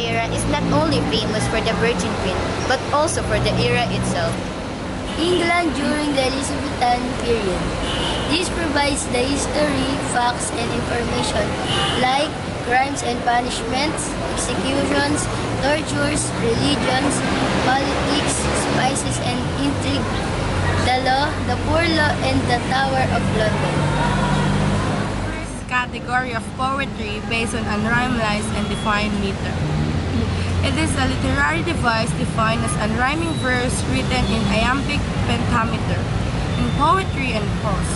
era is not only famous for the Virgin Queen, but also for the era itself. England during the Elizabethan period. This provides the history, facts, and information like crimes and punishments, executions, tortures, religions, politics, spices and intrigue, the law, the poor law, and the Tower of London. First category of poetry based on unrhymelized and defined meter. It is a literary device defined as unrhyming verse written in iambic pentameter, in poetry and prose.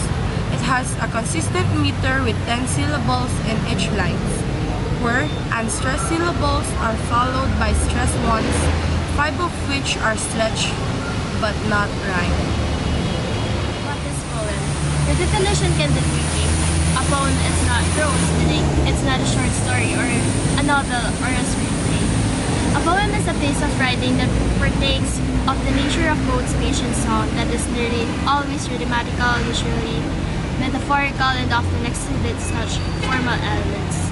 It has a consistent meter with 10 syllables in each line, where unstressed syllables are followed by stressed ones, five of which are stretched but not rhymed. What is poem? The definition can be tricky. A poem is not prose, meaning it's not a short story or a novel or a screenplay. Poem is a piece of writing that partakes of the nature of both speech and song that is nearly always rhythmical, usually metaphorical, and often exhibits such formal elements.